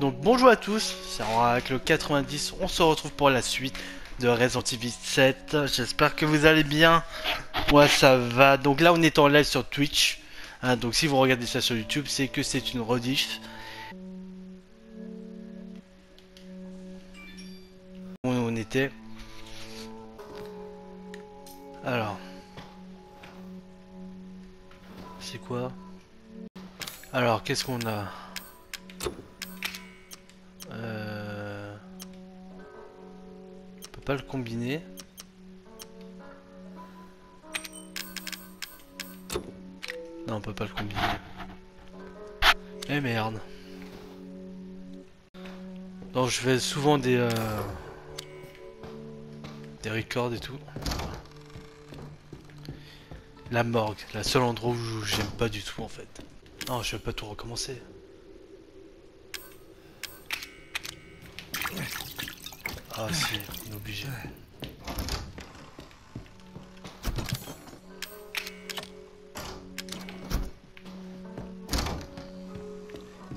Donc bonjour à tous, c'est Oracle 90, on se retrouve pour la suite de Resident Evil 7. J'espère que vous allez bien. Moi ça va. Donc là on est en live sur Twitch. Hein, donc si vous regardez ça sur YouTube, c'est que c'est une rediff. Où on était. Alors. C'est quoi? Alors, qu'est-ce qu'on a? Euh... On peut pas le combiner. Non, on peut pas le combiner. Eh merde. Donc je fais souvent des... Euh... Des records et tout. La morgue, la seule endroit où j'aime pas du tout en fait. Non, je vais pas tout recommencer. Ah si, on est obligé.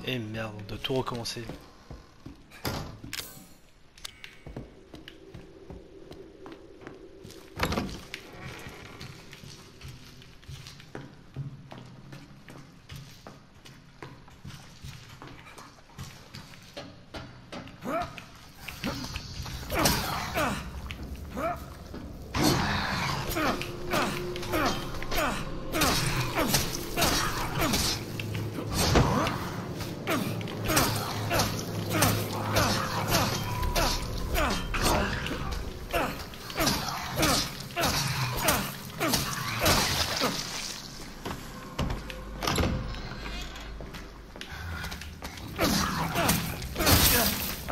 Et merde, on doit tout recommencer.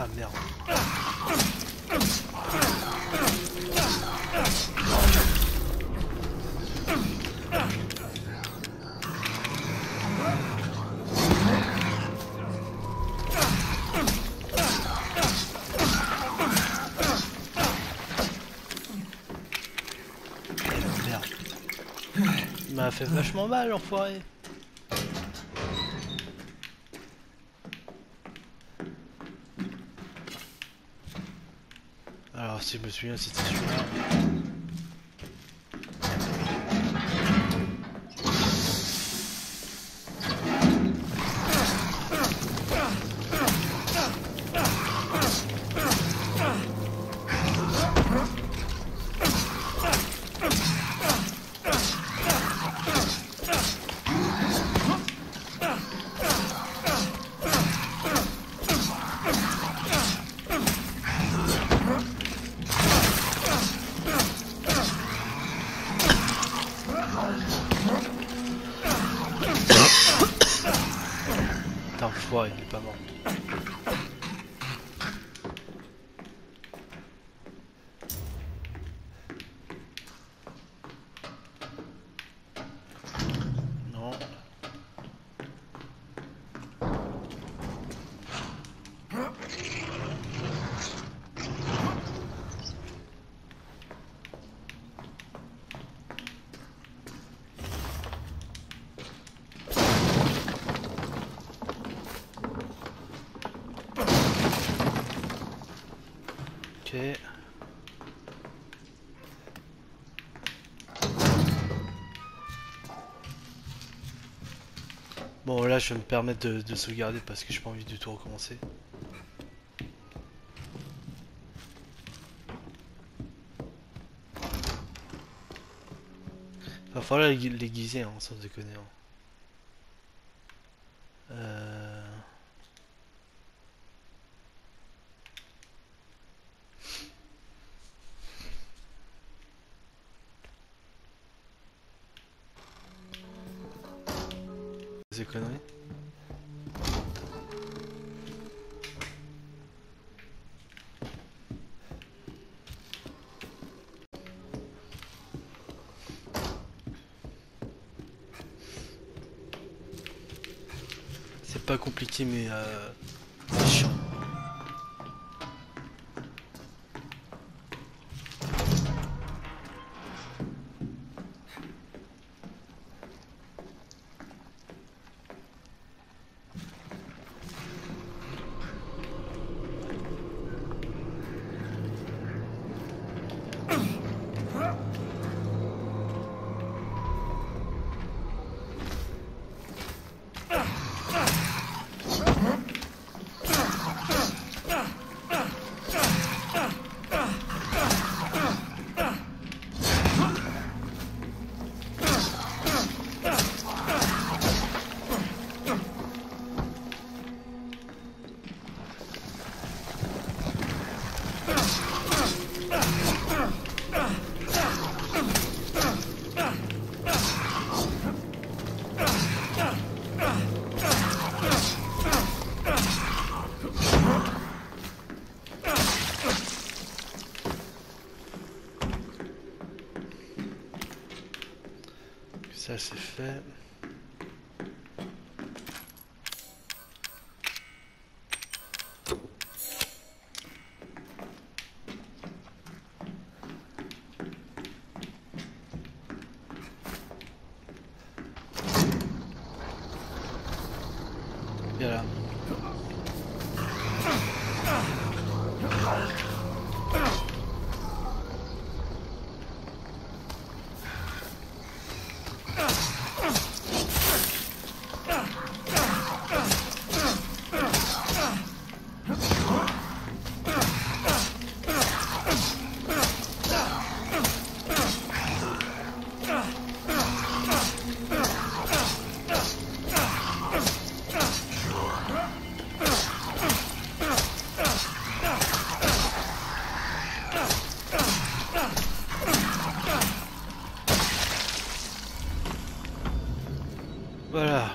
Ah merde. M'a fait vachement mal l'enfoiré. Alors si je me souviens c'était celui-là. Bon là je vais me permettre de, de sauvegarder parce que j'ai pas envie du tout recommencer. Va falloir l'aiguiser l'aiguiser hein, sans déconner. hein. Pas c'est Voilà.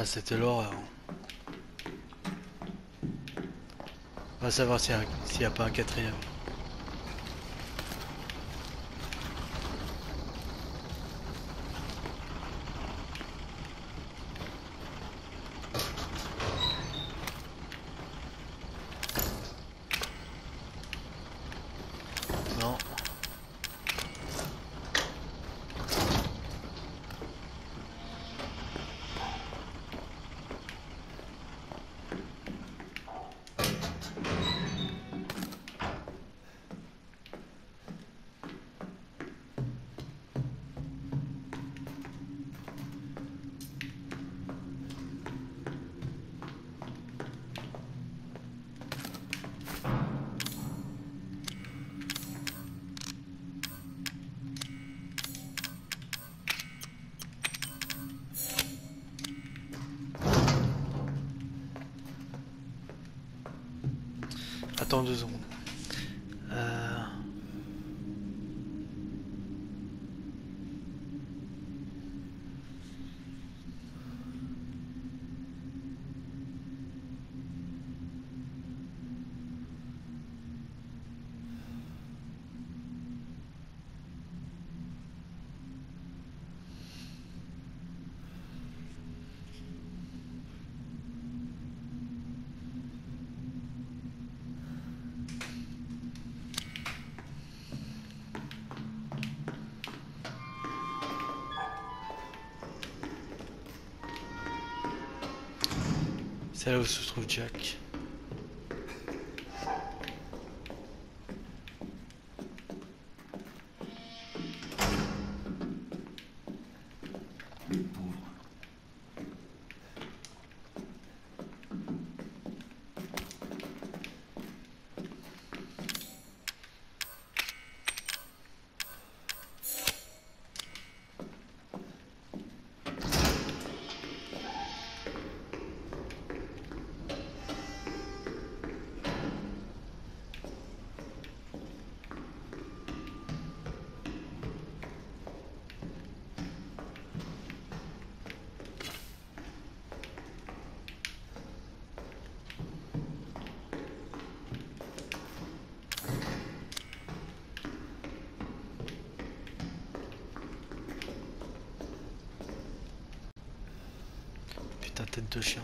Ça, c'était l'horreur. On va savoir s'il n'y a, pas un quatrième. Attends deux secondes. C'est là où se trouve Jack. tête de chien.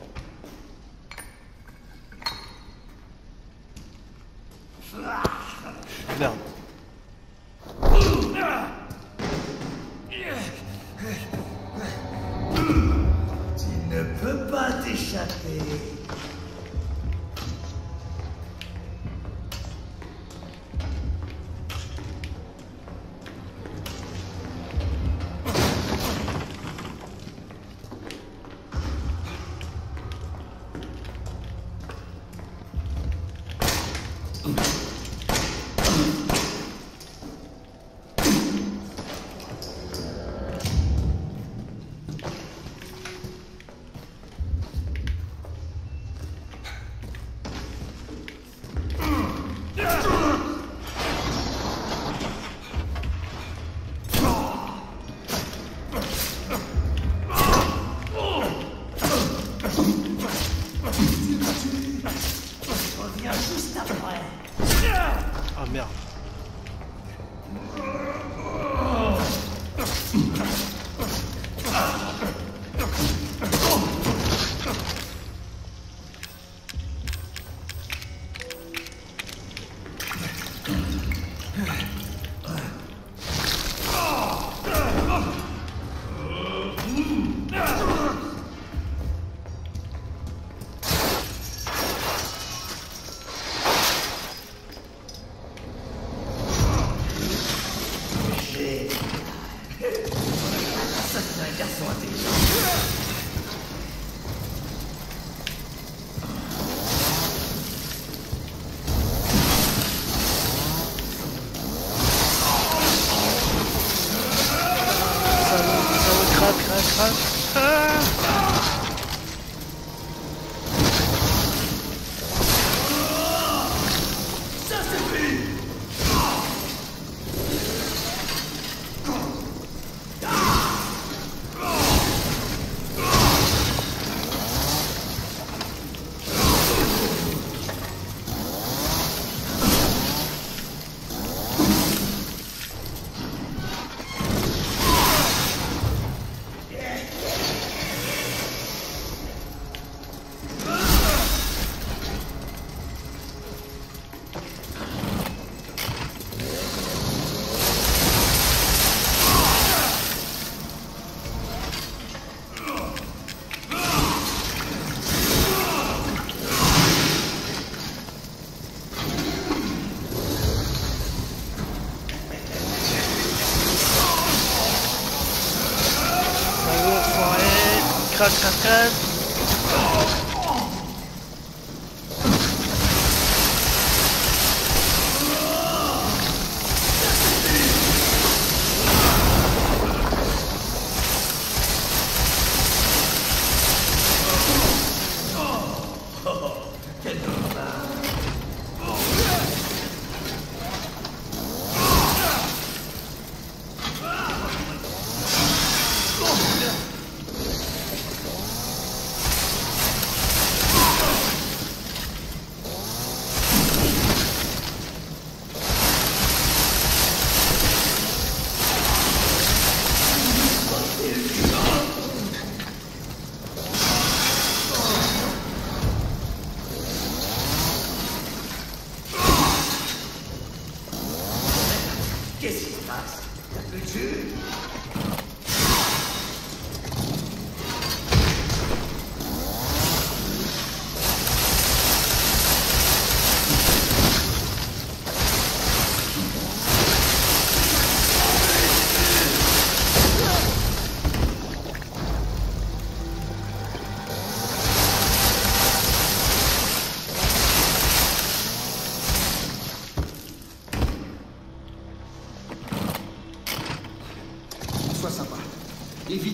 cuz cuz cuz.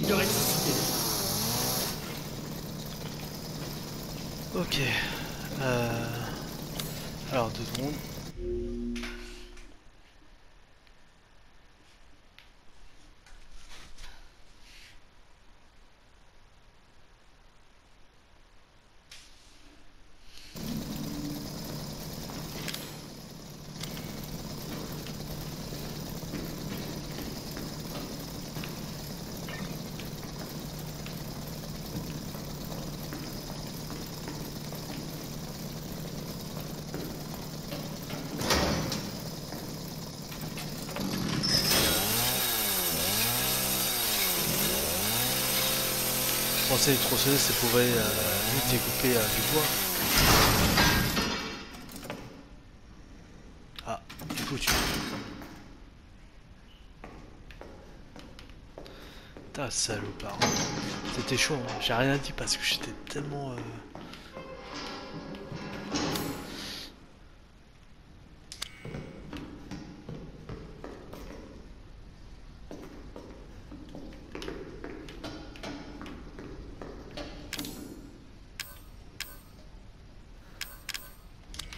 pic de réticité. Ok. Euh... Alors, deux secondes. Pensais les tronçonneuses, ça pourrait euh, vite découper euh, du bois. Ah, du coup tu... Putain, salopard. C'était chaud, hein. j'ai rien dit parce que j'étais tellement... euh,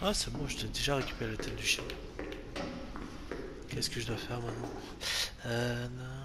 Ah c'est bon, je t'ai déjà récupéré la tête du chien. Qu'est-ce que je dois faire maintenant Euh... Non.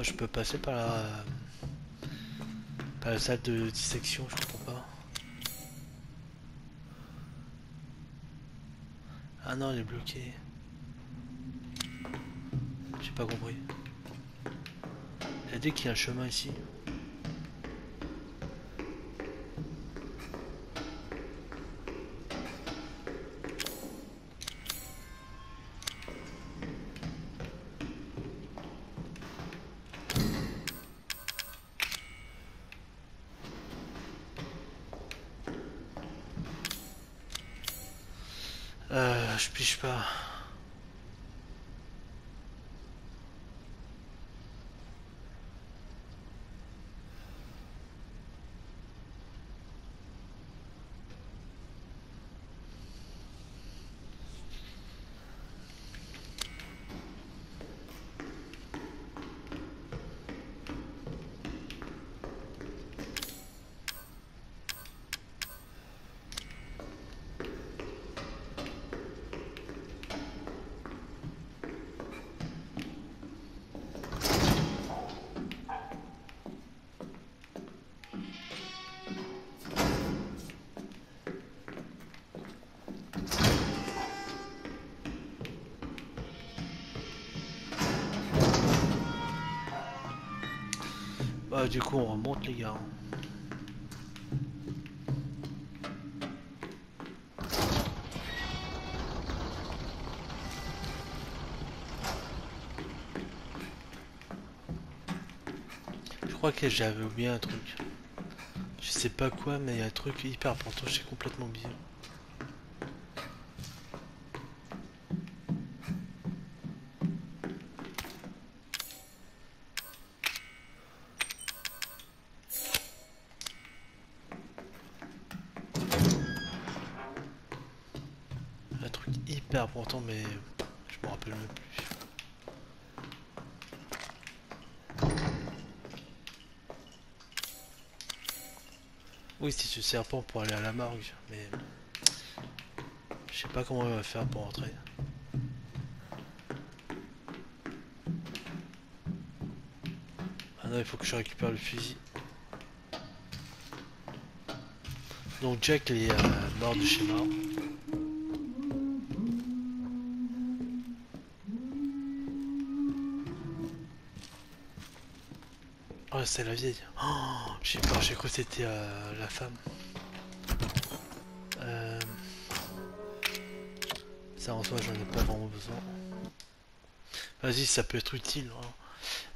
Attends, je peux passer par la... salle de dissection, je comprends pas. Ah non, elle est bloquée. J'ai pas compris. Elle dit qu'il y a un chemin ici. Bah du coup on remonte les gars. Je crois que j'avais oublié un truc. Je sais pas quoi mais y a un truc hyper important, j'ai complètement oublié. Serpent pour aller à la morgue mais je sais pas comment on va faire pour entrer. Ah non il faut que je récupère le fusil. Donc Jack il est euh, mort de chez mort. Oh, c'est la vieille. Oh, j'ai peur, j'ai cru que c'était euh, la femme. Ça en soi, j'en ai pas vraiment besoin. Vas-y, ça peut être utile. hein.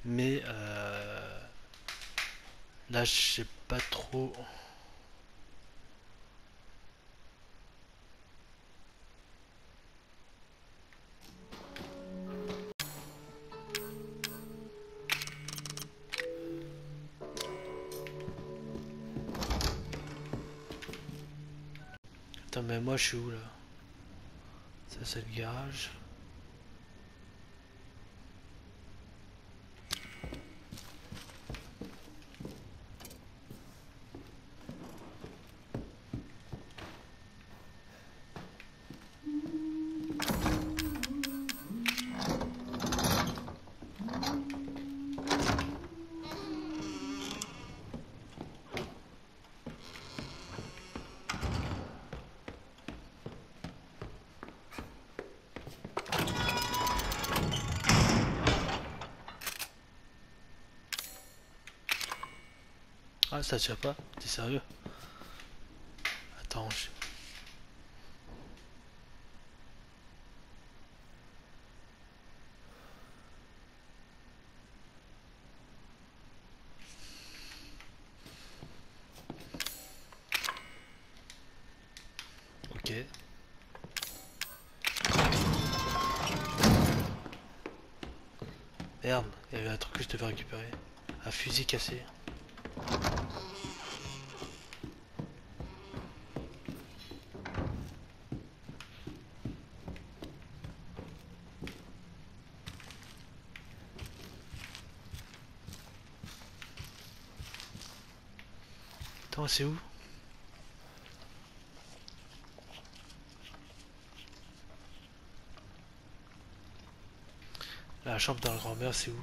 Mais euh... là, je sais pas trop. Attends, mais moi je suis où là? C'est ça tient pas T'es sérieux? Attends, je... Ok. Merde, il y avait un truc que je devais récupérer. Un fusil cassé. Attends, c'est où? La chambre la grand-mère, c'est où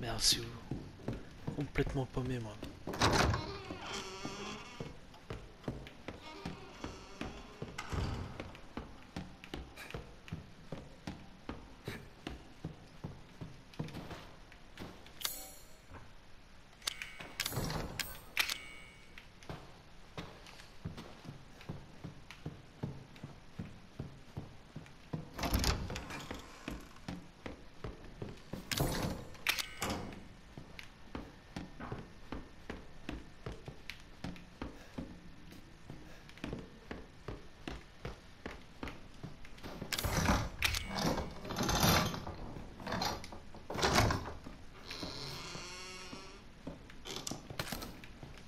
Merde, c'est où Complètement paumé, moi.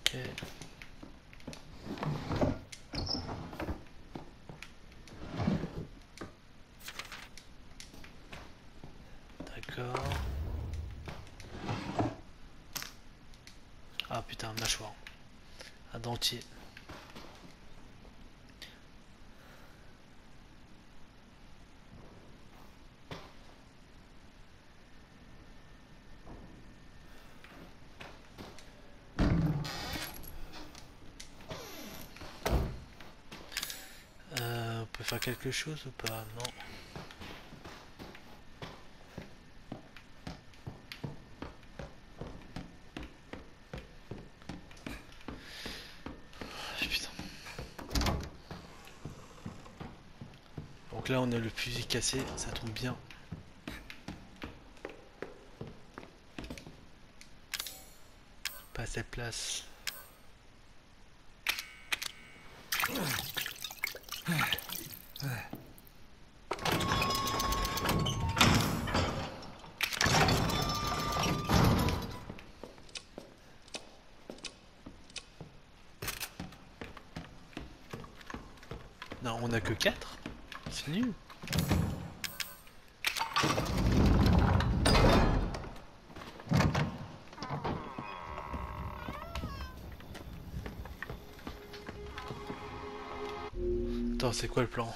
Ok. D'accord. Ah putain, mâchoire. Un dentier. Euh, on peut faire quelque chose ou pas? Non. Ah, Putain. Là on a le fusil cassé, ça tombe bien. Pas de place. Non, on a que 4 c'est quoi le plan?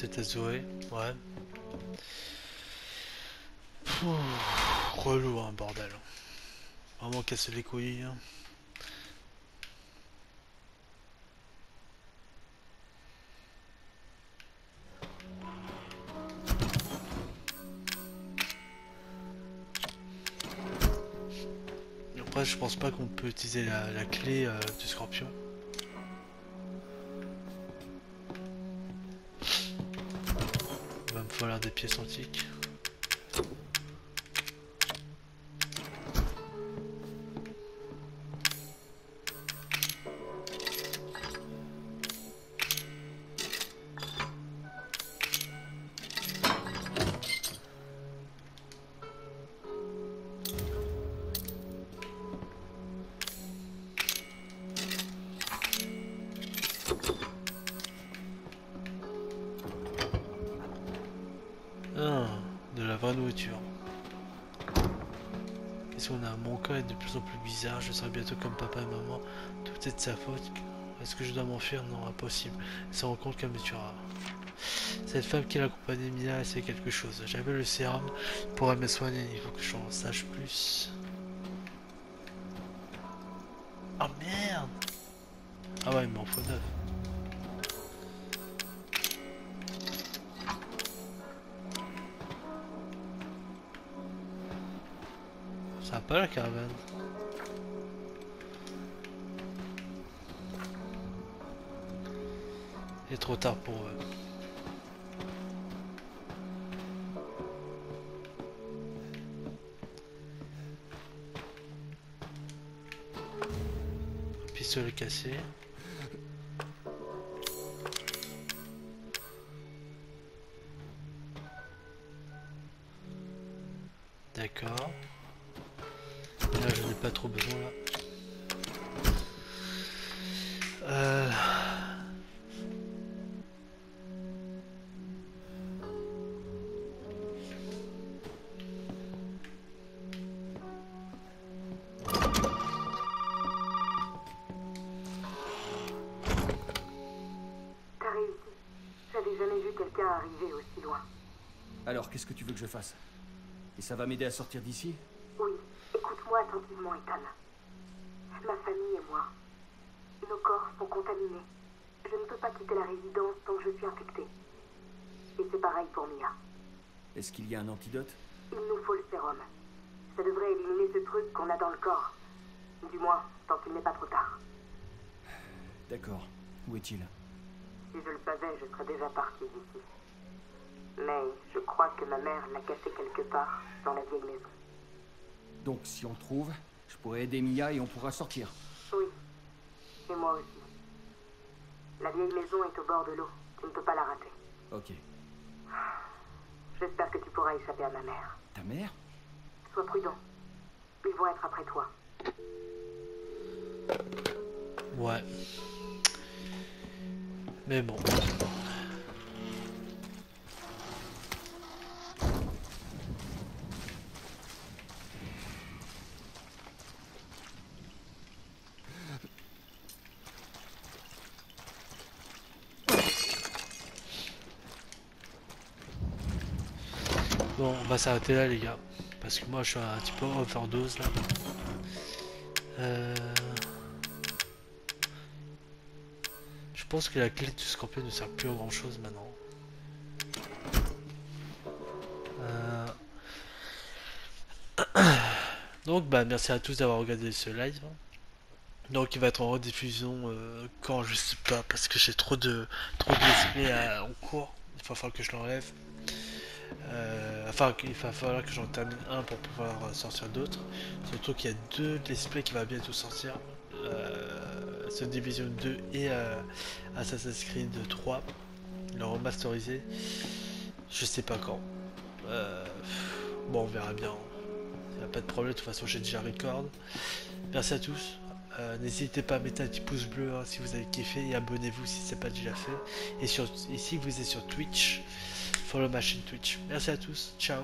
peut-être à Zoé, ouais. Pouh, relou, hein, bordel. Vraiment casser les couilles. Hein. Après, je pense pas qu'on peut utiliser la, clé euh, du scorpion. Des pièces antiques. Corps est de plus en plus bizarre. Je serai bientôt comme papa et maman. Tout est de sa faute. Est-ce que je dois m'enfuir? Non, impossible. Elle se rend compte qu'elle me. Cette femme qui l'accompagnait Mia, elle sait quelque chose. J'avais le sérum pour me soigner. Il faut que j'en sache plus. Ah merde Ah ouais, il m'en faut neuf. Pas la caravane. Il est trop tard pour eux. Pistolet cassé. Va m'aider à sortir d'ici Oui, écoute-moi attentivement, Ethan. Ma famille et moi, nos corps sont contaminés. Je ne peux pas quitter la résidence tant que je suis infectée. Et c'est pareil pour Mia. Est-ce qu'il y a un antidote? Il nous faut le sérum. Ça devrait éliminer ce truc qu'on a dans le corps. Du moins, tant qu'il n'est pas trop tard. D'accord. Où est-il? Si je le savais, je serais déjà partie d'ici. Mais je crois que ma mère l'a caché quelque part dans la vieille maison. Donc, si on trouve, je pourrais aider Mia et on pourra sortir. Oui. Et moi aussi. La vieille maison est au bord de l'eau. Tu ne peux pas la rater. Ok. J'espère que tu pourras échapper à ma mère. Ta mère? Sois prudent. Ils vont être après toi. Ouais. Mais bon. Va s'arrêter là les gars. Parce que moi je suis un petit peu overdose là. Euh... Je pense que la clé du scorpion ne sert plus à grand chose maintenant. Euh. Donc bah merci à tous d'avoir regardé ce live. Donc il va être en rediffusion euh, quand je sais pas parce que j'ai trop de trop de en cours. Il va falloir que je l'enlève. Euh, enfin il va falloir que j'en termine un pour pouvoir sortir d'autres. Surtout qu'il y a deux displays qui va bientôt sortir. Euh, Division 2 et euh, Assassin's Creed 3. Le remasterisé. Je sais pas quand. Euh, bon on verra bien. Il a pas de problème, de toute façon j'ai déjà record. Merci à tous. N'hésitez pas à mettre un petit pouce bleu hein, si vous avez kiffé et abonnez-vous si c'est pas déjà fait. Et, sur, et si vous êtes sur Twitch, follow ma chaîne Twitch. Merci à tous, ciao